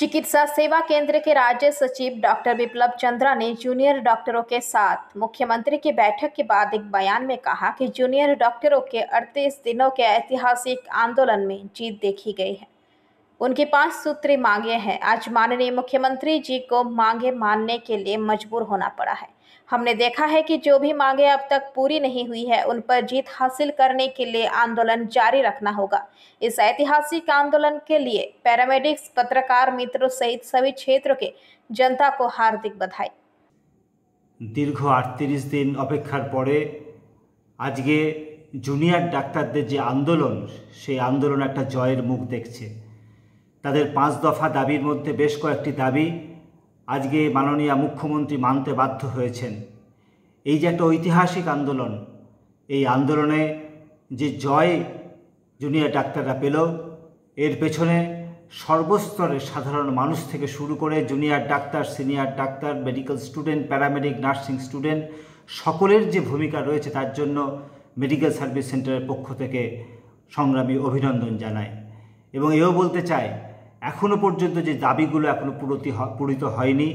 चिकित्सा सेवा केंद्र के राज्य सचिव डॉक्टर विप्लव चंद्रा ने जूनियर डॉक्टरों के साथ मुख्यमंत्री की बैठक के बाद एक बयान में कहा कि जूनियर डॉक्टरों के 38 दिनों के ऐतिहासिक आंदोलन में जीत देखी गई है। उनकी पाँच सूत्री मांगे हैं। आज माननीय मुख्यमंत्री जी को मांगे मानने के लिए मजबूर होना पड़ा है। हमने देखा है कि जो भी मांगे अब तक पूरी नहीं हुई है उन पर जीत हासिल करने के लिए आंदोलन जारी रखना होगा इस ऐतिहासिक आंदोलन के लिए पैरामेडिक्स पत्रकार मित्रों सहित सभी क्षेत्रों के जनता को हार्दिक बधाई দীর্ঘ আটত্রিশ দিন অপেক্ষার পরে আজকে জুনিয়র ডাক্তারদের যে আন্দোলন সেই আন্দোলন একটা জয়ের মুখ দেখছে তাদের পাঁচ দফা দাবির মধ্যে বেশ কয়েকটি দাবি আজকে মাননীয় মুখ্যমন্ত্রী মানতে বাধ্য হয়েছেন। এই যে একটা ঐতিহাসিক আন্দোলন, এই আন্দোলনে যে জয় জুনিয়র ডাক্তাররা পেল, এর পেছনে সর্বস্তরের সাধারণ মানুষ থেকে শুরু করে junior doctor, senior doctor, medical student, paramedic, nursing student, সকলের যে ভূমিকা রয়েছে তার জন্য মেডিকেল সার্ভিস সেন্টারের পক্ষ থেকে সংগ্রামী অভিনন্দন জানায় এবং এও বলতে চাই এখনও পর্যন্ত যে দাবিগুলো এখনও পূরতি পূরিত হয়নি,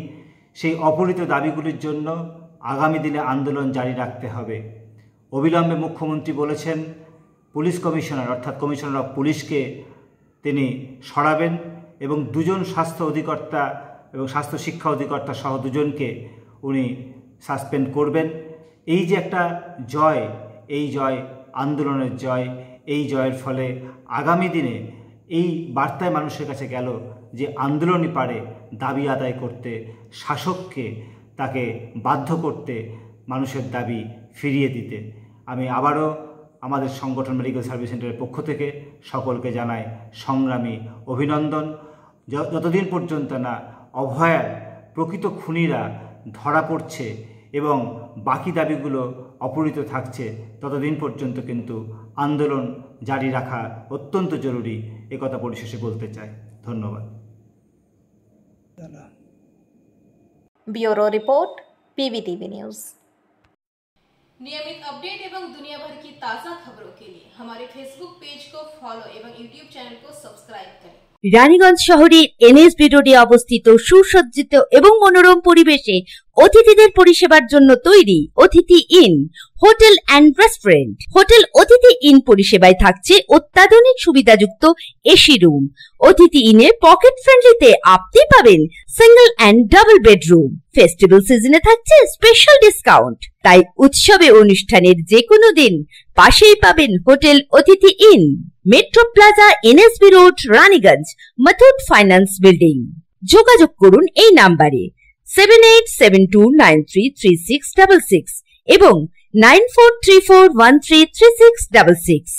সেই অপূরিত দাবিগুলির জন্য আগামী দিনে আন্দোলন জারি রাখতে হবে। অবিলম্বে মুখ্যমন্ত্রী বলেছেন, পুলিশ কমিশনার, অর্থাৎ কমিশনার অফ পুলিশকে তিনি সরাবেন এবং দুজন স্বাস্থ্য অধিকর্তা এবং স্বাস্থ্য শিক্ষা অধিকর্তা সহ দুজনকে উনি সাসপেন্ড করবেন। এই যে একটা জয়, এই জয় আন্দোলনের জয়, এই জয়ের ফলে আগামী দিনে এই বার্তায় মানুষের কাছে গেল যে আন্দোলনই পারে দাবি আদায় করতে, শাসককে তাকে বাধ্য করতে মানুষের দাবি ফিরিয়ে দিতে। আমি আবারও আমাদের সংগঠন মেডিকেল সার্ভিস সেন্টারের পক্ষ থেকে সকলকে জানাই সংগ্রামী অভিনন্দন। যতদিন পর্যন্ত না অভয়ার প্রকৃত খুনিরা ধরা পড়ছে এবং বাকি দাবিগুলো অপূরিত থাকছে, ততদিন পর্যন্ত কিন্তু আন্দোলন জারি রাখা অত্যন্ত জরুরি একথা পরিশেষে বলতে চাই ধন্যবাদ ब्यूरो रिपोर्ट पीवीटीवी न्यूज़ नियमित अपडेट एवं दुनिया भर की ताज़ा खबरों के लिए हमारे फेसबुक पेज को फॉलो एवं यूट्यूब चैनल को सब्सक्राइब करें রানীগঞ্জ শহরের এনএসবি রোডে অবস্থিত সুসজ্জিত এবং মনোরম পরিবেশে অতিথিদের পরিষেবার জন্য তৈরি Atithi inn, hotel and restaurant. Hotel Atithi inn পরিষেবায় থাকছে অত্যাধুনিক সুবিধাযুক্ত এসি রুম। অতিথি ইনে পকেট ফ্রেন্ডলিতে আপনি পাবেন single and double bedroom festival সিজনে থাকছে স্পেশাল ডিসকাউন্ট তাই উৎসবে অনুষ্ঠানের যে কোনো দিন পাশেই পাবেন hotel Atithi inn, metro plaza, NSB road, Raniganj, Muthoot finance building. যোগাযোগ করুন এই নাম্বারে seven eight seven two nine three three six double six এবং nine four three four one three three six double six